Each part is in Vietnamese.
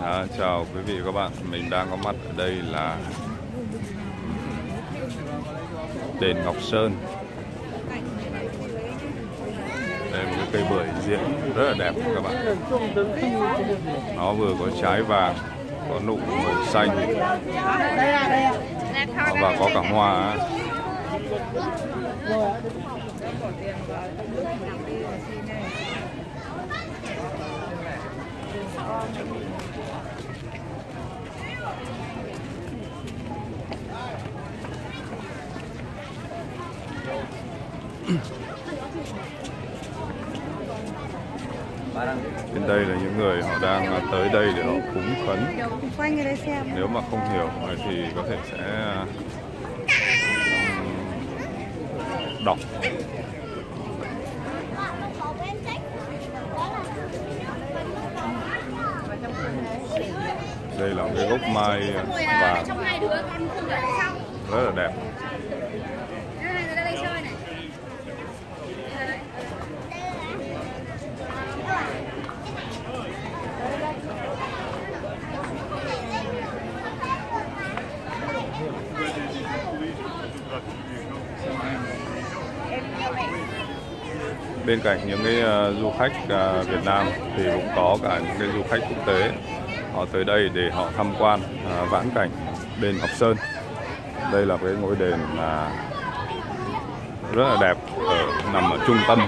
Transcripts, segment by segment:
À, chào quý vị và các bạn, mình đang có mặt ở đây là đền Ngọc Sơn. Đây một cái cây bưởi diện rất là đẹp các bạn. Nó vừa có trái vàng, có nụ màu xanh và có cả hoa. Bên đây là những người họ đang tới đây để họ cúng khấn. Nếu mà không hiểu thì có thể sẽ đọc. Đây là một cái gốc mai xong rất là đẹp Thế này người ta đây chơi này bên cạnh những cái ờ, du khách ờ, Việt Nam thì cũng có cả những cái du khách quốc tế. Họ tới đây để họ tham quan ờ, vãn cảnh đền Ngọc Sơn. Đây là cái ngôi đền mà rất là đẹp ở nằm ở trung tâm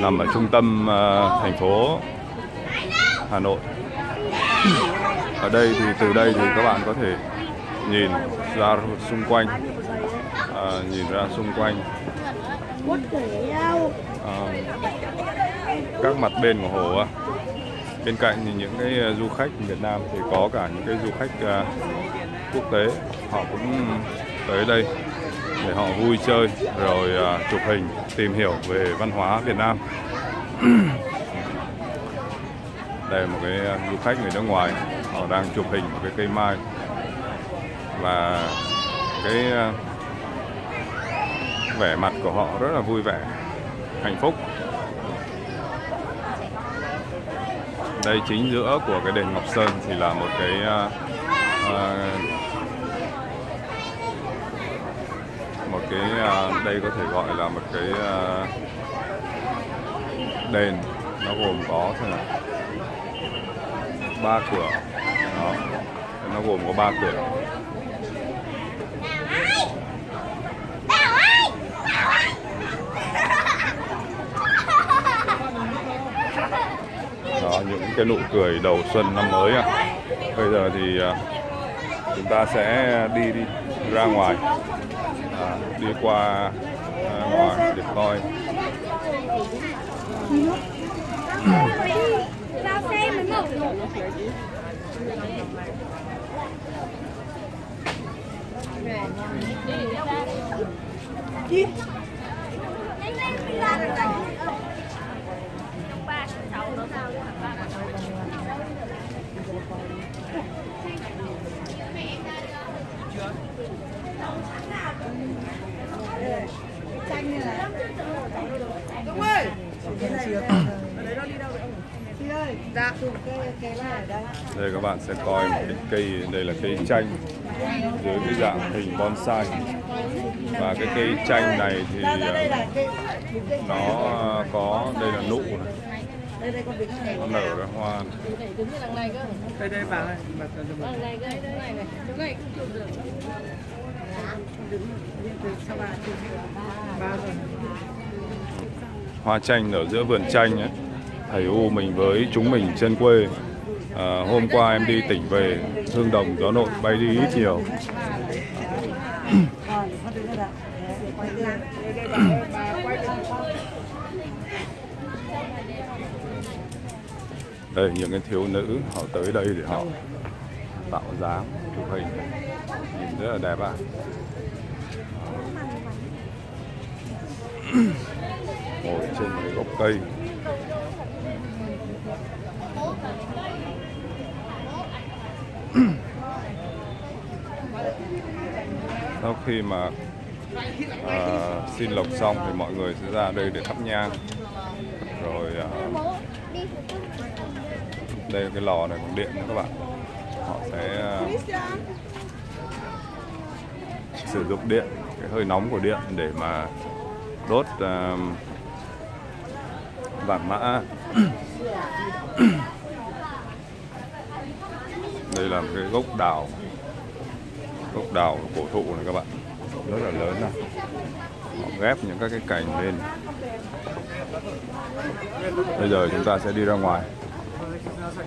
nằm ở trung tâm thành phố Hà Nội. Ở đây thì từ đây thì các bạn có thể nhìn ra xung quanh à, nhìn ra xung quanh. Quất ờ, các mặt bên của hồ á. bên cạnh thì những cái ờ, du khách Việt Nam thì có cả những cái du khách uh, quốc tế. Họ cũng tới đây để họ vui chơi rồi uh, chụp hình tìm hiểu về văn hóa Việt Nam. Đây là một cái uh, du khách người nước ngoài họ đang chụp hình một cái cây mai. Và cái uh, vẻ mặt của họ rất là vui vẻ hạnh phúc. Đây chính giữa của cái đền Ngọc Sơn thì là một cái uh, một cái uh, đây có thể gọi là một cái uh, đền. Nó gồm có thế này ba cửa. Đó. Nó gồm có ba cửa. Những cái nụ cười đầu xuân năm mới à. bây giờ thì à, chúng ta sẽ đi đi ra ngoài à, đi qua à, ngoài để coi Vào xe mới mở Dạ. Cái đây. các bạn sẽ coi một cái cây, đây là cây chanh, dưới cái dạng hình bonsai và cái cây chanh này thì ờ, nó có, đây là nụ này đây đây con vịt này. nó nở ra hoa. Này. đây đây bà này bà cho cho bà. Ba rồi. Hoa chanh ở giữa vườn chanh ấy. Thầy u mình với chúng mình trên quê. À, hôm qua em đi tỉnh về hương đồng gió nội bay đi ít nhiều đây những cái thiếu nữ họ tới đây để họ tạo dáng chụp hình. Nhìn rất là đẹp ạ. À. ngồi trên một gốc cây. Sau khi mà à, xin lộc xong thì mọi người sẽ ra đây để thắp nhang. Rồi à, đây là cái lò này bằng điện nữa các bạn. Họ sẽ ờ, sử dụng điện cái hơi nóng của điện để mà đốt uh, vàng mã. Đây là một cái gốc đào gốc đào cổ thụ này các bạn. Rất là lớn này. Họ ghép những các cái cành lên. Bây giờ chúng ta sẽ đi ra ngoài. Đây,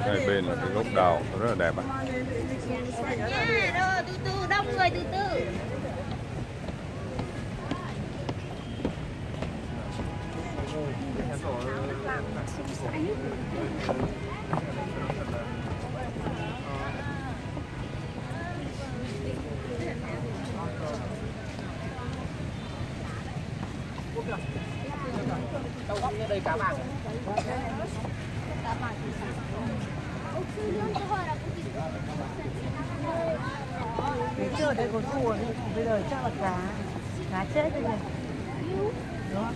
hai bên là cái gốc đào rất là đẹp ạ Nha, từ từ, đông người từ từ. Phía chưa ở đây có cua nữa. Bây giờ chắc là cá. Cá chết rồi nhỉ? Đó. Đó,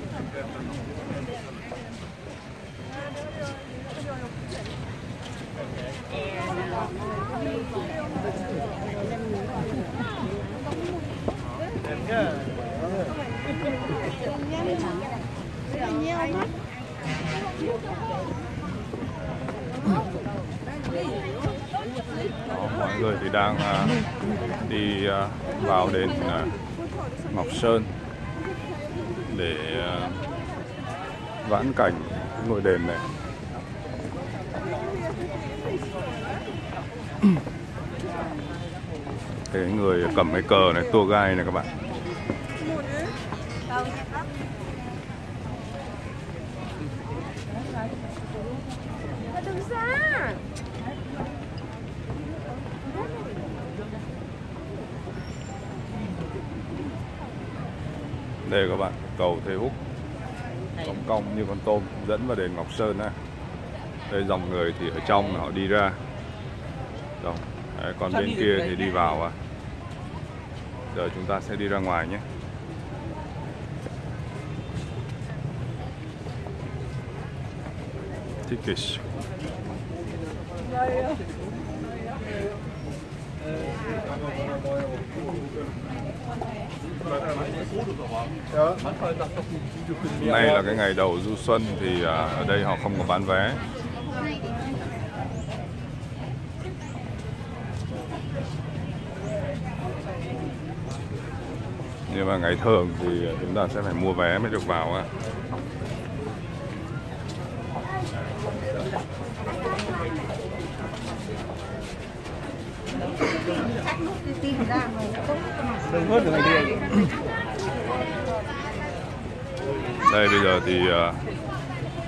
mọi người thì đang à, đi à, vào đền à, Ngọc Sơn để à, vãn cảnh ngôi đền này. Cái người cầm cái cờ này, tua gai này các bạn. Đây các bạn, cầu Thê Húc cong cong như con tôm dẫn vào đền Ngọc Sơn này. Đây dòng người thì ở trong họ đi ra. Rồi, đấy, còn bên kia thì đi vào à. Giờ chúng ta sẽ đi ra ngoài nhé. Tickets. Hôm nay là cái ngày đầu du xuân thì à, ở đây họ không có bán vé. Nhưng mà ngày thường thì chúng ta sẽ phải mua vé mới được vào á. Tìm ra mà không Đừng hớt được ngày kia. Đây bây giờ thì à,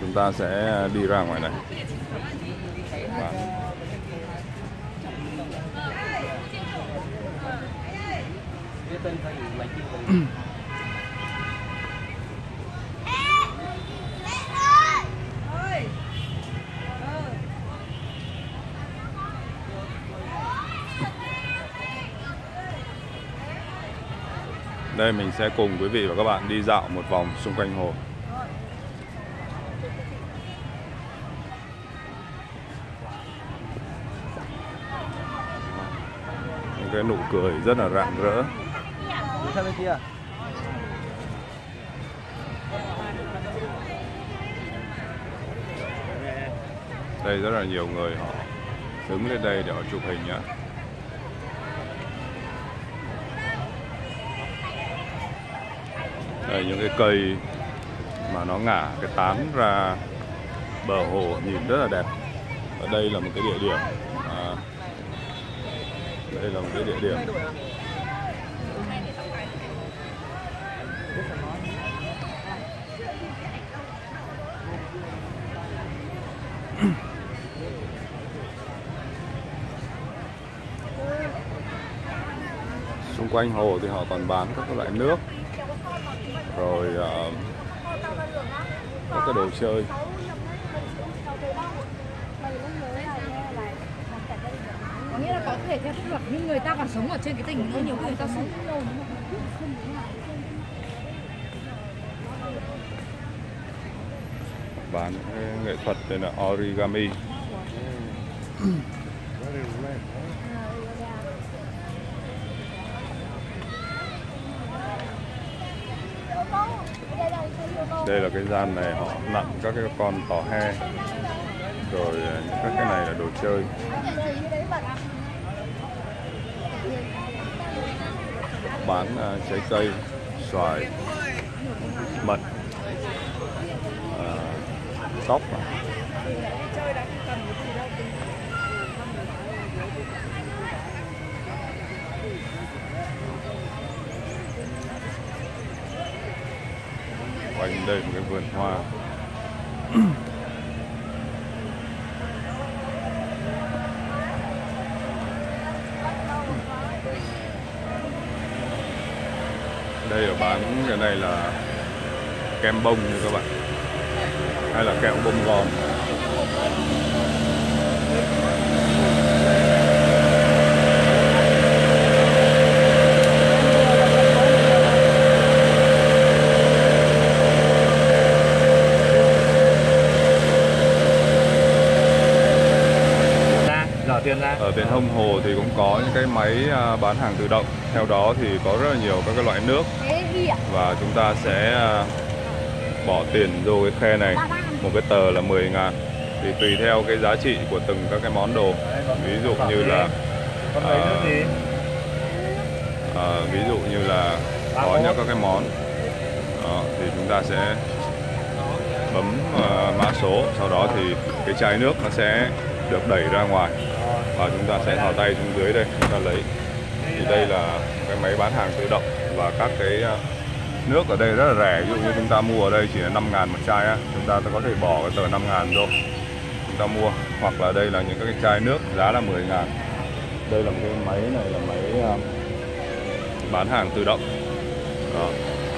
chúng ta sẽ đi ra ngoài này. Và Đây, mình sẽ cùng quý vị và các bạn đi dạo một vòng xung quanh hồ. Những cái nụ cười rất là rạng rỡ. Đi bên kia. Đây, rất là nhiều người họ đứng lên đây để họ chụp hình nhá. Đây những cái cây mà nó ngả cái tán ra bờ hồ nhìn rất là đẹp. Ở đây là một cái địa điểm à, đây là một cái địa điểm xung quanh hồ thì họ còn bán các loại nước rồi uh, các cái đồ chơi. Có nghĩa là có thể theo pháp luật nhưng người ta còn sống ở trên cái tỉnh nữa nhiều người ta sống bán nghệ thuật tên là origami đây là cái gian này họ nặn các cái con tò he rồi ờ, các cái này là đồ chơi bán uh, trái cây xoài mật uh, tóc à. Quanh đây, một cái vườn hoa. Đây ở bán cái này là kem bông nha các bạn. Hay là kẹo bông gòn ra giỏ tiền ra ở bên hông hồ thì cũng có những cái máy à, bán hàng tự động. Theo đó thì có rất là nhiều các cái loại nước. Và chúng ta sẽ à, bỏ tiền vô cái khe này. Một cái tờ là 10 ngàn. Thì tùy theo cái giá trị của từng các cái món đồ. Ví dụ như là gì? à, ví dụ như là có những các cái món. Đó, thì chúng ta sẽ bấm à, mã số. Sau đó thì cái chai nước nó sẽ được đẩy ra ngoài và chúng ta sẽ thò tay xuống dưới đây. Chúng ta lấy thì đây là cái máy bán hàng tự động và các cái ờ, nước ở đây rất là rẻ. Ví dụ như chúng ta mua ở đây chỉ là 5 ngàn một chai á, chúng ta có thể bỏ cái tờ 5 ngàn vô chúng ta mua. Hoặc là đây là những cái chai nước giá là 10 ngàn. Đây là một cái máy này là máy ờ, bán hàng tự động. Đó.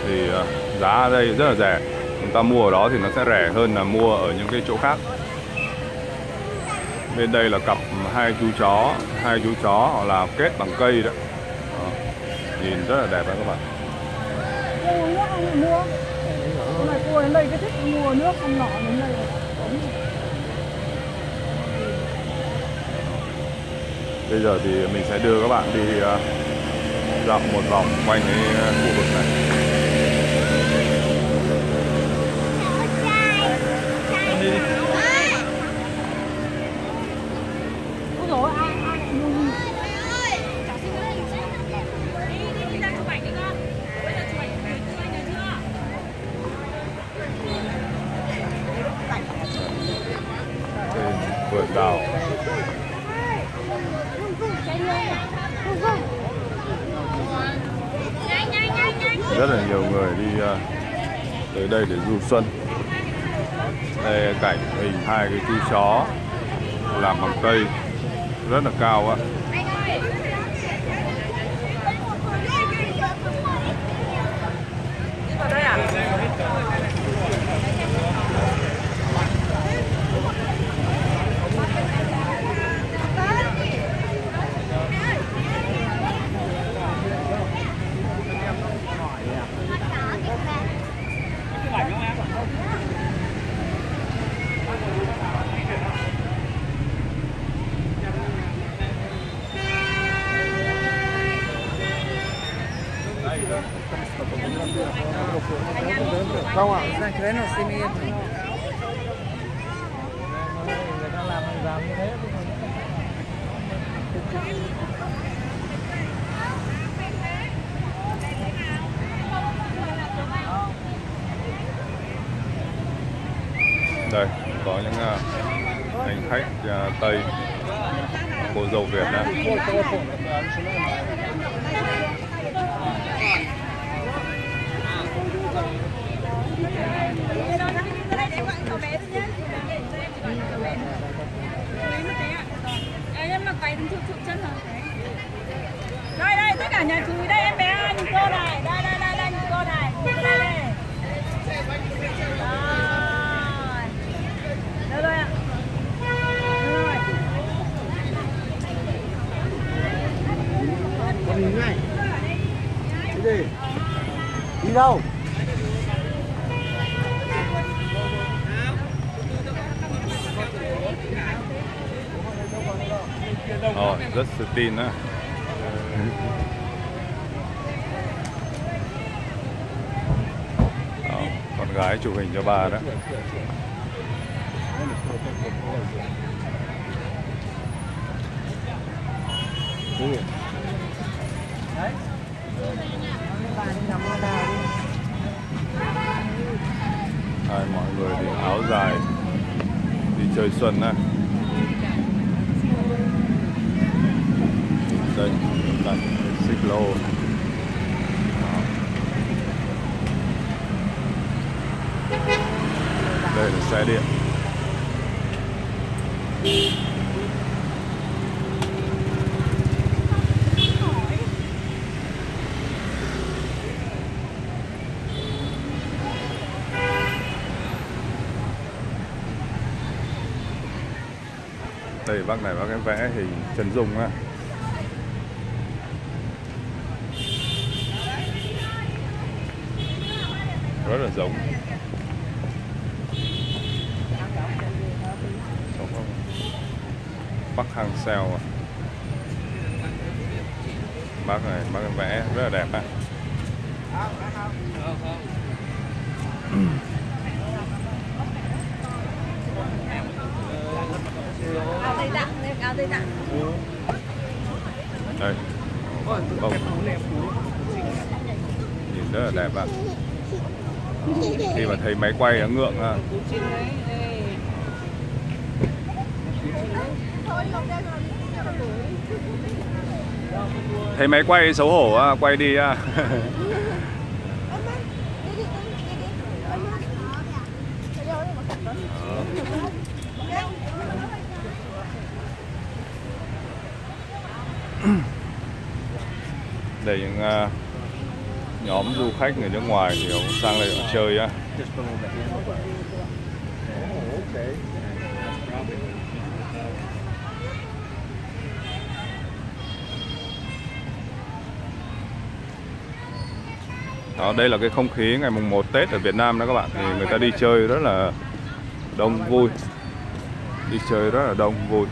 thì giá ở đây rất là rẻ. Chúng ta mua ở đó thì nó sẽ rẻ hơn là mua ở những cái chỗ khác bên đây là cặp hai chú chó hai chú chó họ làm kết bằng cây đó, à, nhìn rất là đẹp đó các bạn. Cô đến đây cái thích mua nước nọ đến đây bây giờ thì mình sẽ đưa các bạn đi ờ, dọc dạo một vòng quanh cái ờ, khu vực này. Ôi dồi ôi, ai ai lại mua gì? trên vườn đào rất là nhiều người đi uh, tới đây để du xuân. Đây là cảnh hình hai cái chú chó làm bằng cây, rất là cao á đây, có những à, hành khách à, tây, cô dâu việt đây. Em mặc váy chụp chụp chân hả? Đây đây, tất cả nhà chú đây, em bé nhìn cô này. Đây. Nhìn cô này đâu Rồi, rất tự tin. Đó, con gái chụp hình cho bà đó. bà đi nằm ở đào đi Đây, mọi người áo dài đi chơi xuân á. Đây, cảnh xích lô. Đây là xe điện. Đây bác này bác em vẽ hình chân dung á. Rất là giống. Giống không? Bắc Hang Seo à. Bác này bác em vẽ rất là đẹp á. áo tây tạng em áo tây tạng Đây. Bông. Nhìn rất là đẹp ạ. Khi mà thấy máy quay nó ngượng á. Thấy máy quay xấu hổ quay đi Đây những uh, nhóm du khách người nước ngoài thì cũng sang đây họ chơi á. Đó, đây là cái không khí ngày mùng 1 Tết ở Việt Nam đó các bạn. Thì người ta đi chơi rất là đông vui. Đi chơi rất là đông vui.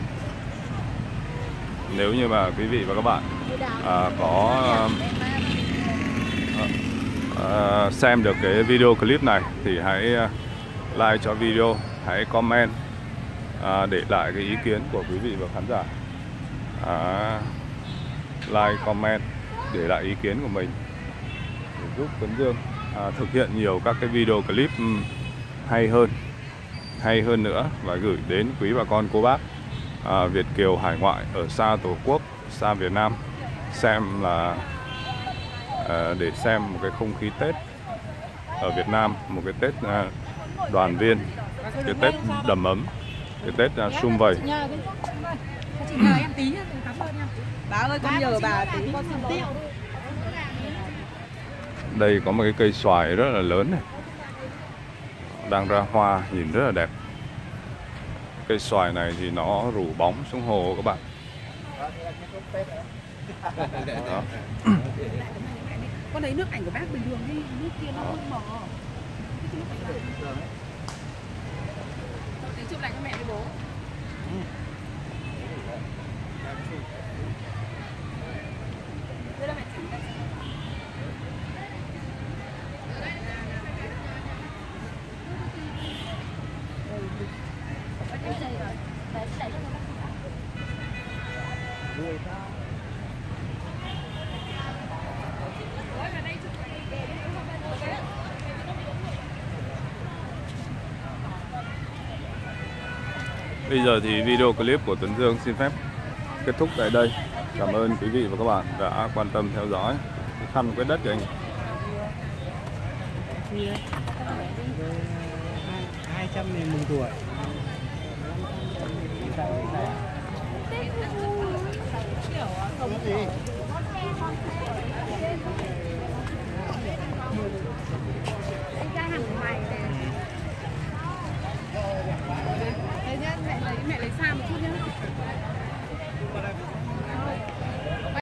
Nếu như mà quý vị và các bạn à, có à, à, xem được cái video clip này thì hãy à, like cho video hãy comment à, để lại cái ý kiến của quý vị và khán giả. À, like comment để lại ý kiến của mình để giúp Tuấn Dương à, thực hiện nhiều các cái video clip ừ, hay hơn hay hơn nữa và gửi đến quý bà con cô bác à, Việt kiều hải ngoại ở xa tổ quốc xa Việt Nam xem là à, để xem một cái không khí Tết ở Việt Nam một cái Tết à, đoàn viên cái Tết đầm ấm cái Tết à, sum vầy. Bà ơi con nhờ bà tí. Con xin đây có một cái cây xoài rất là lớn này. Đang ra hoa nhìn rất là đẹp. Cây xoài này thì nó rủ bóng xuống hồ các bạn đó. con lấy nước ảnh của bác bình thường đi, nước kia nó không mờ tí chụp lại cho mẹ với bố ừ. Bây giờ thì video clip của Tuấn Dương xin phép kết thúc tại đây. Cảm ơn quý vị và các bạn đã quan tâm theo dõi. Cái khăn quét đất cho anh. hai trăm nghìn mừng tuổi kiểu mẹ lấy xa một chút nhá.